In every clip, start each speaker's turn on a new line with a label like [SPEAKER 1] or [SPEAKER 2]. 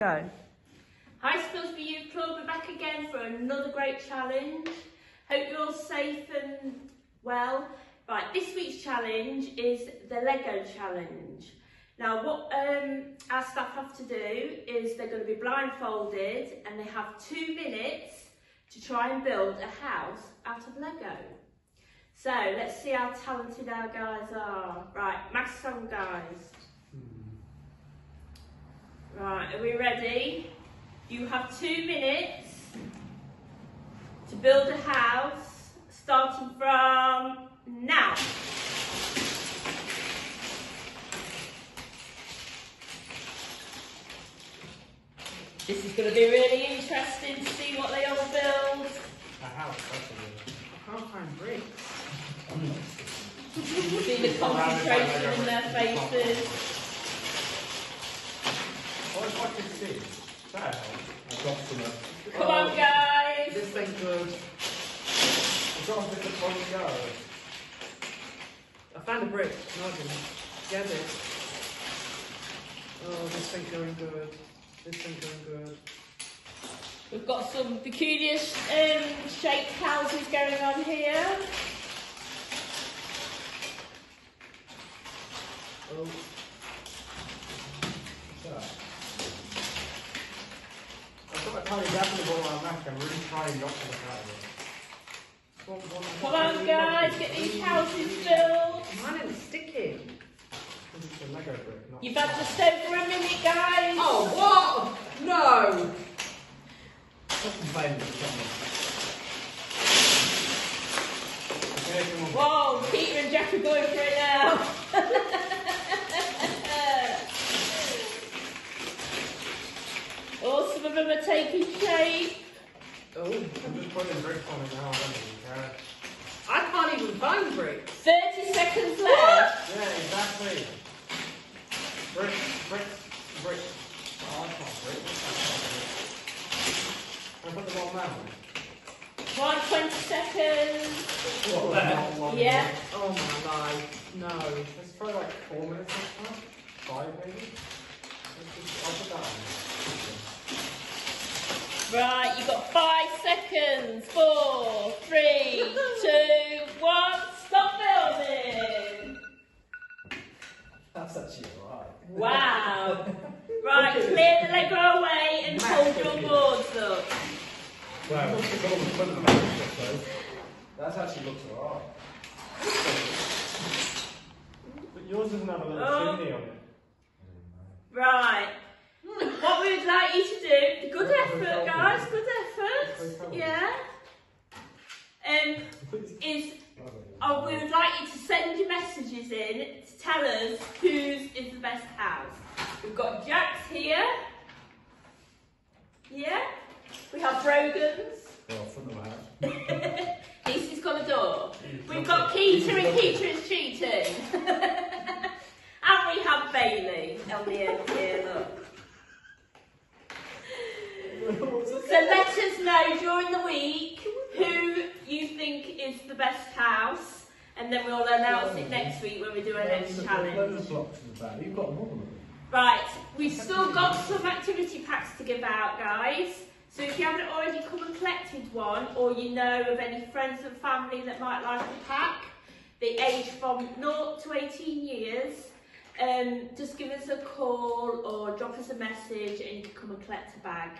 [SPEAKER 1] Go.
[SPEAKER 2] Hi Spilsby Youth Club, we're back again for another great challenge. Hope you're all safe and well. Right, this week's challenge is the Lego challenge. Now what um, our staff have to do is they're going to be blindfolded and they have two minutes to try and build a house out of Lego. So let's see how talented our guys are. Right, mask on guys. Right, are we ready? You have two minutes to build a house, starting from now. This is going to be really interesting to see what they all build.
[SPEAKER 3] A house, that's
[SPEAKER 1] I can't find bricks.
[SPEAKER 2] See the concentration in their faces.
[SPEAKER 3] What if I could see? Is that a house? I've got some. uh,
[SPEAKER 2] Come on, guys.
[SPEAKER 1] This ain't good.
[SPEAKER 3] I've got a bit of fun to go.
[SPEAKER 1] I found a brick. No, I didn't. Get it. Oh, this ain't going good. This ain't going good.
[SPEAKER 2] We've got some peculiar um, shaped houses going on here.
[SPEAKER 1] Oh,
[SPEAKER 3] What's that? I've got a tiny gap in the bottom of my neck. I'm really trying not to look out of it.
[SPEAKER 1] one, one,
[SPEAKER 2] Come on, guys, get these houses built.
[SPEAKER 1] Mine ain't sticking.
[SPEAKER 3] It's a Lego brick, not
[SPEAKER 2] You've had to stay for a minute, guys.
[SPEAKER 1] Oh, what? No!
[SPEAKER 3] What's the favourite? Okay, come on.
[SPEAKER 2] Whoa, Peter and Jack are going for it now. oh, some of them are taking shape.
[SPEAKER 1] Oh,
[SPEAKER 3] I'm just putting bricks on it now. I don't even care.
[SPEAKER 1] I can't even find bricks.
[SPEAKER 2] 30 seconds left.
[SPEAKER 3] Yeah, exactly. Bricks, bricks, bricks. Oh, that's not bricks. Can I put them on now?
[SPEAKER 2] One, 20 seconds.
[SPEAKER 3] What, not one
[SPEAKER 2] Yeah.
[SPEAKER 3] minute?
[SPEAKER 1] Oh my god. No.
[SPEAKER 3] Let's try like four minutes next time. Five maybe. Just, I'll put that on.
[SPEAKER 2] Right, you've got five seconds. Four, three, two, one. Stop filming.
[SPEAKER 3] That's actually alright.
[SPEAKER 2] Wow. Right, clear the Lego away and hold your boards up.
[SPEAKER 3] Well, it's all the front of it, so that actually looks alright. But yours doesn't have a little
[SPEAKER 2] Oh.
[SPEAKER 3] chimney on it.
[SPEAKER 2] Right. What we would like you to do, good effort, guys, good effort. Yeah. Um, is oh, we would like you to send your messages in to tell us whose is the best house. We've got Jack's here. Yeah. We have Brogan's.
[SPEAKER 3] Well, front of the house.
[SPEAKER 2] Casey's got a door. We've got Keita and Keita is cheating. and we have Bailey on the end here, look. So let us know during the week who you think is the best house, and then we'll announce it next week when we do our next challenge.
[SPEAKER 3] You've got
[SPEAKER 2] Right, we've still got some activity packs to give out, guys. So if you haven't already come and collected one, or you know of any friends and family that might like a pack, they age from 0 to 18 years, um, just give us a call or drop us a message and you can come and collect a bag.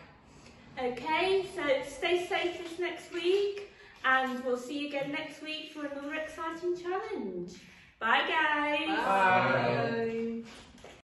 [SPEAKER 2] Okay, so stay safe this next week, and we'll see you again next week for another exciting challenge. Bye guys. Bye.
[SPEAKER 3] Bye.